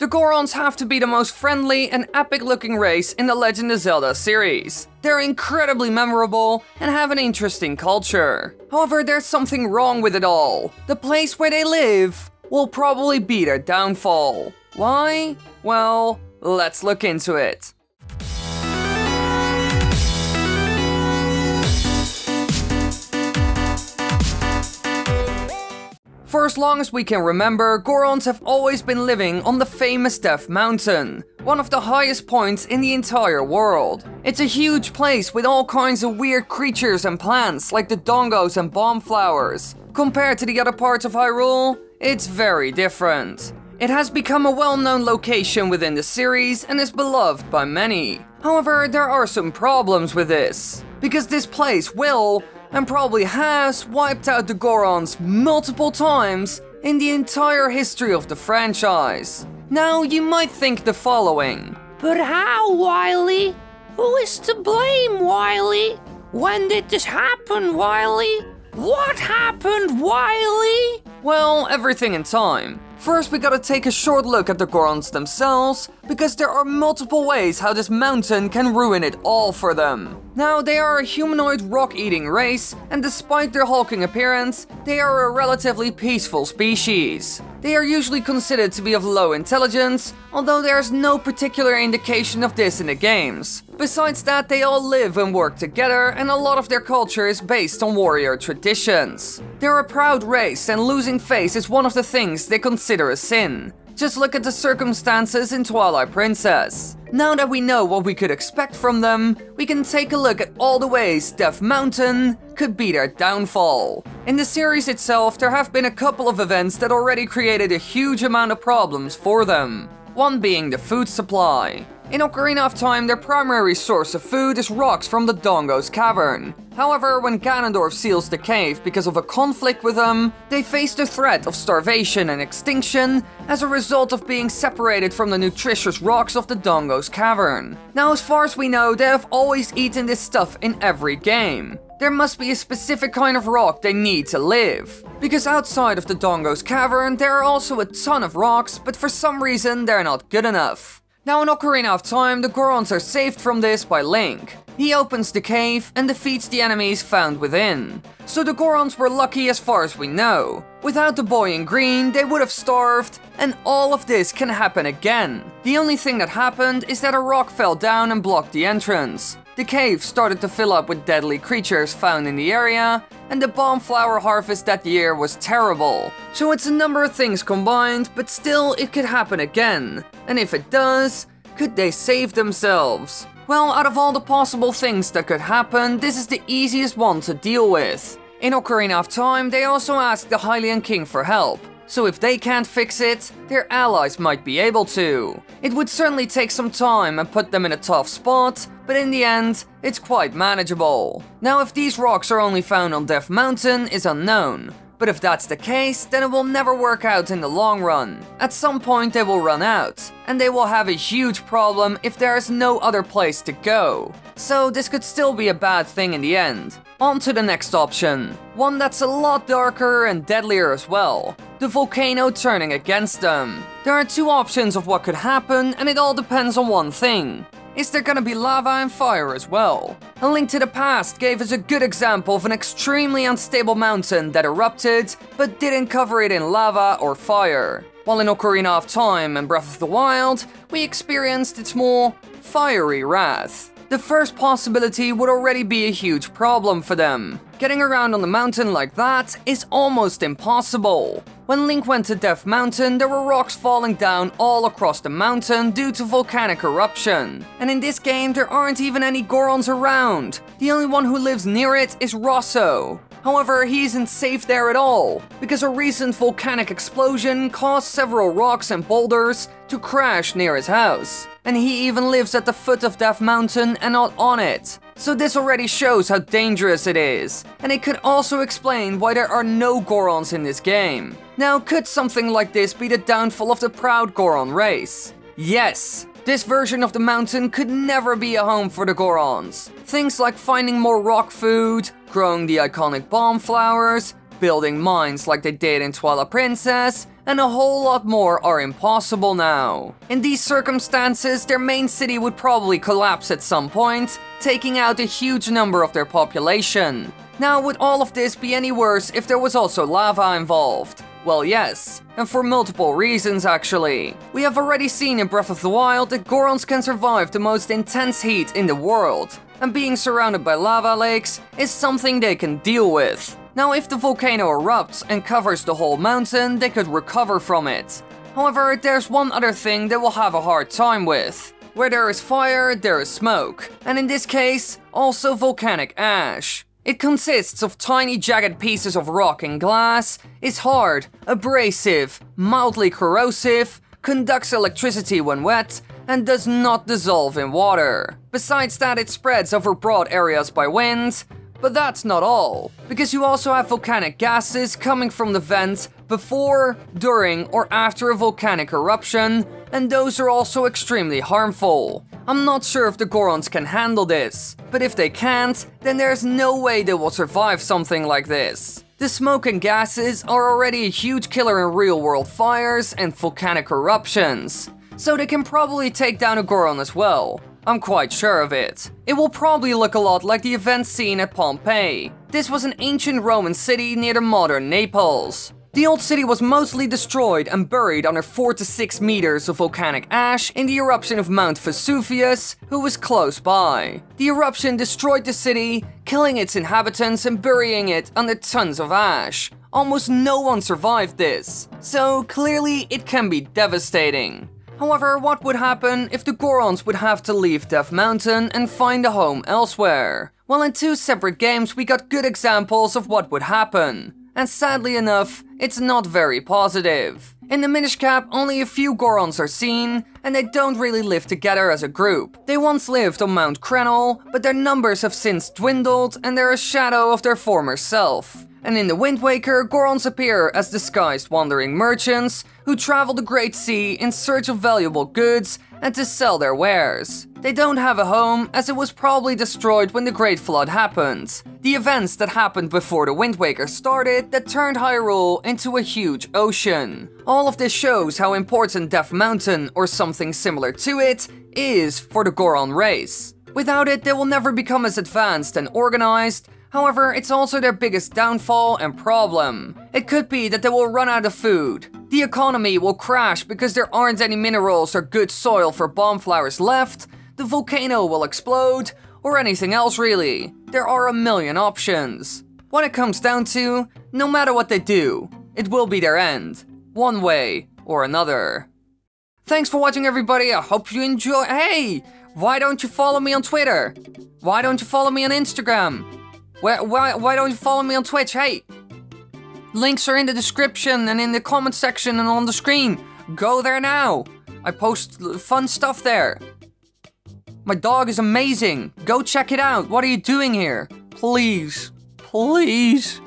The Gorons have to be the most friendly and epic looking race in the Legend of Zelda series. They're incredibly memorable and have an interesting culture. However, there's something wrong with it all. The place where they live will probably be their downfall. Why? Well, let's look into it. For as long as we can remember, Gorons have always been living on the famous Death Mountain, one of the highest points in the entire world. It's a huge place with all kinds of weird creatures and plants like the Dodongos and bomb flowers. Compared to the other parts of Hyrule, it's very different. It has become a well-known location within the series and is beloved by many. However, there are some problems with this, because this place will, and probably has wiped out the Gorons multiple times in the entire history of the franchise. Now, you might think the following. But how, Wily? Who is to blame, Wily? When did this happen, Wily? What happened, Wily? Well, everything in time. First, we gotta take a short look at the Gorons themselves, because there are multiple ways how this mountain can ruin it all for them. Now, they are a humanoid rock-eating race, and despite their hulking appearance, they are a relatively peaceful species. They are usually considered to be of low intelligence, although there's no particular indication of this in the games. Besides that, they all live and work together, and a lot of their culture is based on warrior traditions. They're a proud race, and losing face is one of the things they consider a sin. Just look at the circumstances in Twilight Princess. Now that we know what we could expect from them, we can take a look at all the ways Death Mountain could be their downfall. In the series itself, there have been a couple of events that already created a huge amount of problems for them. One being the food supply. In Ocarina of Time, their primary source of food is rocks from the Dodongo's cavern. However, when Ganondorf seals the cave because of a conflict with them, they face the threat of starvation and extinction as a result of being separated from the nutritious rocks of the Dodongo's cavern. Now, as far as we know, they have always eaten this stuff in every game. There must be a specific kind of rock they need to live. Because outside of the Dodongo's cavern, there are also a ton of rocks, but for some reason they're not good enough. Now in Ocarina of Time, the Gorons are saved from this by Link. He opens the cave and defeats the enemies found within. So the Gorons were lucky as far as we know. Without the boy in green, they would have starved, and all of this can happen again. The only thing that happened is that a rock fell down and blocked the entrance. The cave started to fill up with deadly creatures found in the area, and the bomb flower harvest that year was terrible. So it's a number of things combined, but still it could happen again. And if it does, could they save themselves? Well, out of all the possible things that could happen, this is the easiest one to deal with. In Ocarina of Time, they also asked the Hylian King for help, so if they can't fix it, their allies might be able to. It would certainly take some time and put them in a tough spot, but in the end, it's quite manageable. Now if these rocks are only found on Death Mountain is unknown, but if that's the case, then it will never work out in the long run. At some point they will run out, and they will have a huge problem if there is no other place to go. So this could still be a bad thing in the end. On to the next option, one that's a lot darker and deadlier as well. The volcano turning against them. There are two options of what could happen and it all depends on one thing. Is there gonna be lava and fire as well? A Link to the Past gave us a good example of an extremely unstable mountain that erupted, but didn't cover it in lava or fire. While in Ocarina of Time and Breath of the Wild, we experienced its more fiery wrath the first possibility would already be a huge problem for them. Getting around on the mountain like that is almost impossible. When Link went to Death Mountain, there were rocks falling down all across the mountain due to volcanic eruption. And in this game, there aren't even any Gorons around. The only one who lives near it is Rosso. However, he isn't safe there at all, because a recent volcanic explosion caused several rocks and boulders to crash near his house. And he even lives at the foot of Death Mountain and not on it. So this already shows how dangerous it is, and it could also explain why there are no Gorons in this game. Now, could something like this be the downfall of the proud Goron race? Yes, this version of the mountain could never be a home for the Gorons. Things like finding more rock food, growing the iconic bomb flowers, building mines like they did in Twilight Princess, and a whole lot more are impossible now. In these circumstances, their main city would probably collapse at some point, taking out a huge number of their population. Now, would all of this be any worse if there was also lava involved? Well, yes, and for multiple reasons actually. We have already seen in Breath of the Wild that Gorons can survive the most intense heat in the world, and being surrounded by lava lakes is something they can deal with. Now, if the volcano erupts and covers the whole mountain, they could recover from it. However, there's one other thing they will have a hard time with. Where there is fire, there is smoke, and in this case, also volcanic ash. It consists of tiny jagged pieces of rock and glass, is hard, abrasive, mildly corrosive, conducts electricity when wet, and does not dissolve in water. Besides that, it spreads over broad areas by wind, but that's not all, because you also have volcanic gases coming from the vents before, during, or after a volcanic eruption, and those are also extremely harmful. I'm not sure if the Gorons can handle this, but if they can't, then there's no way they will survive something like this. The smoke and gases are already a huge killer in real world fires and volcanic eruptions, so they can probably take down a Goron as well. I'm quite sure of it. It will probably look a lot like the event scene at Pompeii. This was an ancient Roman city near the modern Naples. The old city was mostly destroyed and buried under 4 to 6 meters of volcanic ash in the eruption of Mount Vesuvius, who was close by. The eruption destroyed the city, killing its inhabitants and burying it under tons of ash. Almost no one survived this, so clearly it can be devastating. However, what would happen if the Gorons would have to leave Death Mountain and find a home elsewhere? Well, in two separate games, we got good examples of what would happen and sadly enough, it's not very positive. In the Minish Cap, only a few Gorons are seen, and they don't really live together as a group. They once lived on Mount Crenel, but their numbers have since dwindled and they're a shadow of their former self. And in the Wind Waker, Gorons appear as disguised wandering merchants who travel the Great Sea in search of valuable goods and to sell their wares. They don't have a home, as it was probably destroyed when the Great Flood happened. The events that happened before the Wind Waker started that turned Hyrule into a huge ocean. All of this shows how important Death Mountain, or something similar to it, is for the Goron race. Without it, they will never become as advanced and organized, However, it's also their biggest downfall and problem. It could be that they will run out of food. The economy will crash because there aren't any minerals or good soil for bomb flowers left, the volcano will explode, or anything else really. There are a million options. When it comes down to, no matter what they do, it will be their end, one way or another. Thanks for watching everybody, I hope you enjoy- Hey! Why don't you follow me on Twitter? Why don't you follow me on Instagram? Why, why, why don't you follow me on Twitch? Hey! Links are in the description and in the comment section and on the screen. Go there now. I post fun stuff there. My dog is amazing. Go check it out. What are you doing here? Please. Please.